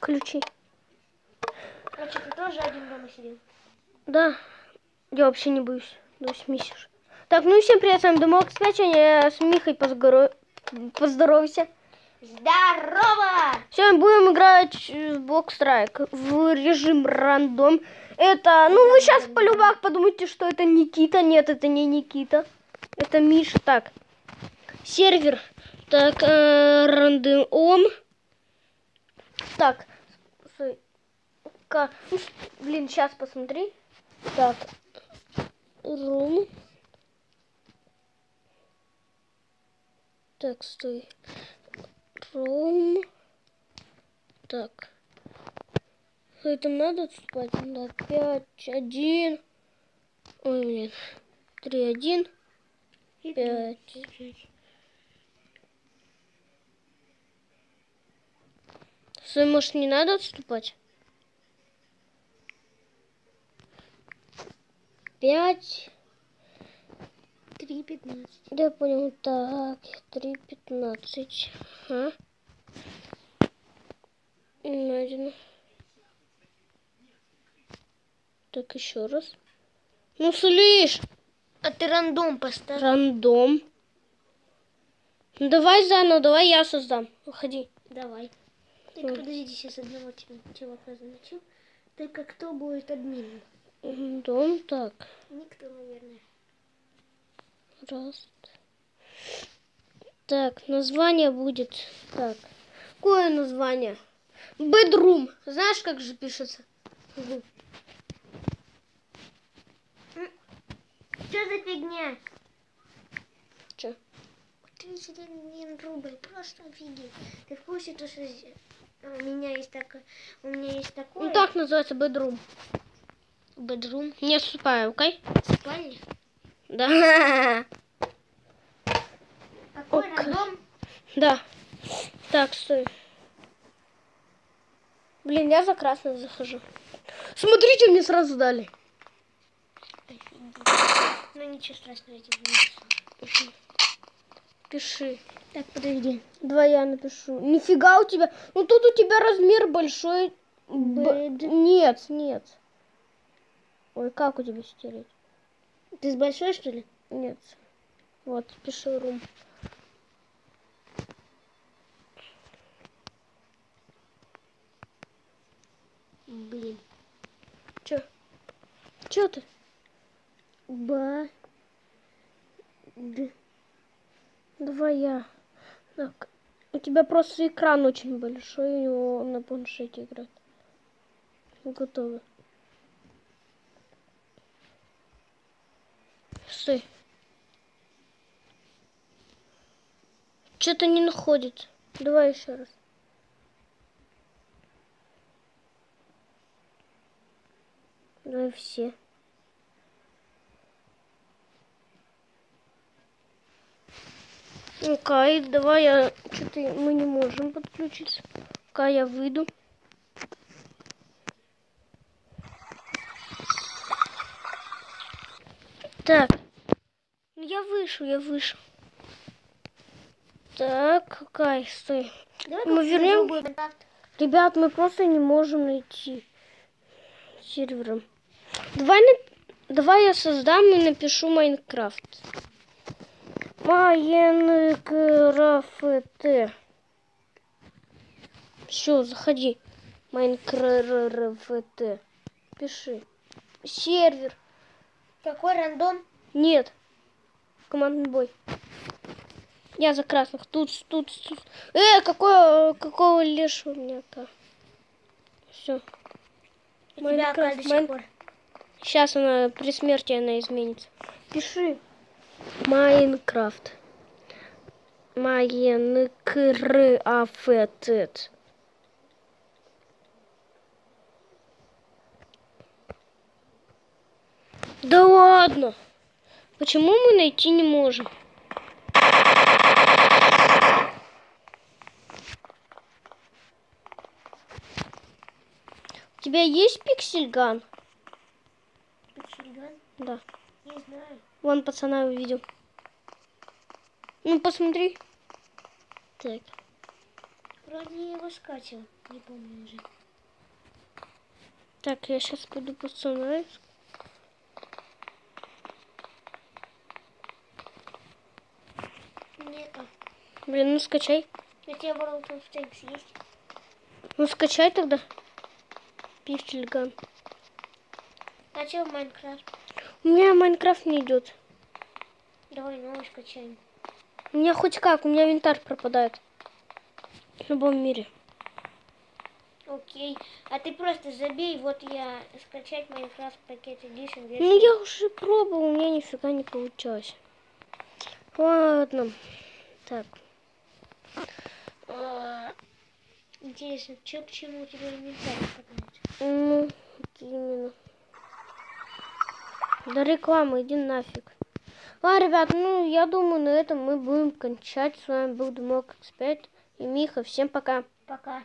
Ключи. Короче, ты тоже один дома сидел. Да. Я вообще не боюсь. Да смесишь. Так, ну и всем привет, с вами Домок Скачания. С Михой позгоро... поздоровайся. Здорово! Сегодня будем играть в Блок Страйк в режим рандом. Это, ну вы сейчас по любак подумайте, что это Никита. Нет, это не Никита. Это Миша. Так, сервер. Так, э, рандом. Так, ну, блин, сейчас посмотри. Так, рум. Так, стой. Рум. Так. Это надо отступать? Да, 5, 1. Ой, блин. 3, 1, И 5. Стой, может, не надо отступать? 5. Три пятнадцать. Да, я понял. Так, 3, 15. Ага. Найдено. Так, еще раз. Ну, слышь, А ты рандом поставь. рандом. Ну, давай заново, давай я создам. Выходи. Давай. Так, подожди, сейчас одного чувака замочу. Только кто будет админом? Рандом, так. Никто, наверное. Раз. Так, название будет. Так. Какое название? Bedroom. Знаешь, как же пишется? Что за фигня? Чё? 31 рубль, просто офигеть. Ты в курсе, то, что здесь- а, у меня есть такое, у меня есть такое Ну так называется bedroom. Bedroom. Не отступаю, окей? спальня. Да. Какой Ок. рандом? Да. Так, стой. Блин, я за красным захожу. Смотрите, мне сразу дали. Офигеть. Ну ничего страшного, я тебе вынесу. Пиши. Так, подожди. Давай я напишу. Нифига у тебя. Ну тут у тебя размер большой. Б-. Нет, нет. Ой, как у тебя стереть? Ты с большой, что ли? Нет. Вот, пиши рум. Блин. Чё? Чё ты? Ба. Д. Давай я. Так. У тебя просто экран очень большой, у него на планшете играть. Готово. Стой. Что-то не находит. Давай еще раз. Давай все. Окей, давай я... Что-то мы не можем подключиться. Пока я выйду. Так. Ну, Я вышел, я вышел. Так, какая, стой. Давай Мы вернем-. Ребят, мы просто не можем найти сервером. Давай, нап- Давай я создам и напишу Майнкрафт. Майнкрафт. Все, заходи. Minecraft. Пиши. Сервер. Какой рандом? Нет. Командный бой. Я за красных. Тут, тут, тут. Э, какое, какого лешего у меня то Все. Minecraft, Майн-? Сейчас она при смерти она изменится. Пиши. Minecraft. Майнкрафт. Да ладно. Почему мы найти не можем? У тебя есть пиксельган? Пиксельган? Да. Вон пацана увидел. Ну, посмотри. Так. Вроде я его скачал. Не помню уже. Так, я сейчас пойду по Sunrise. Не, а. Блин, ну скачай. У тебя World of Tanks есть? Ну скачай тогда. Пиксельган. А что в Майнкрафт? У меня Майнкрафт не идет. Давай новый скачаем. У меня хоть как, у меня винтарь пропадает. В любом мире. Окей. А ты просто забей, вот я скачать Майнкрафт пакет Edition. Ну я уже пробовал, у меня нифига не получалось. Ладно. Так. А, Интересно, что к чему у тебя инвентарь показать? Ну, именно. Да реклама, иди нафиг. Ладно, ребят, ну я думаю, на этом мы будем кончать. С вами был Дымок X5 и Миха. Всем пока. Пока.